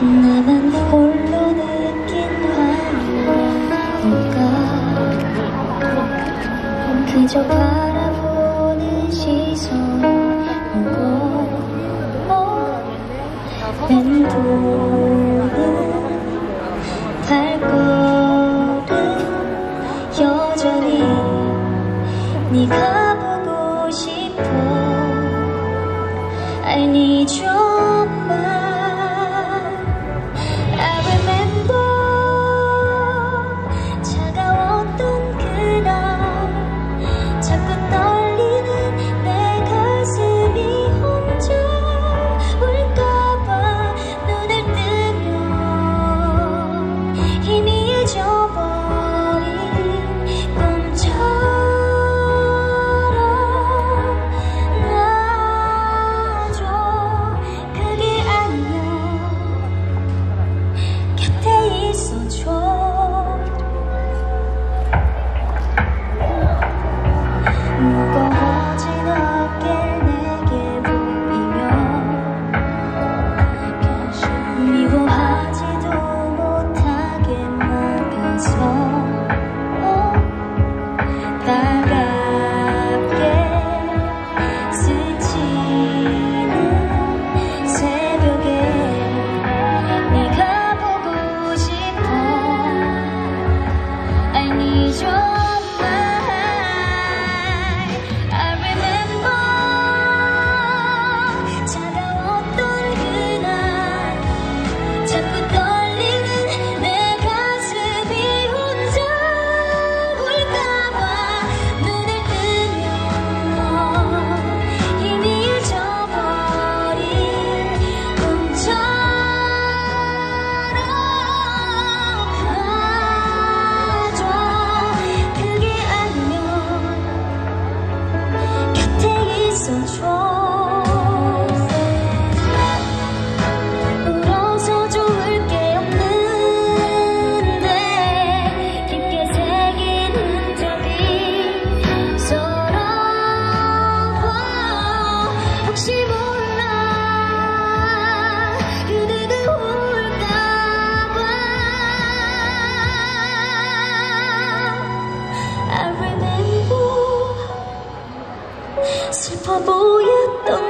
나만 홀로 느낀 환희가 그저 바라보는 시선이고 맴도 爱你就满怕不一样。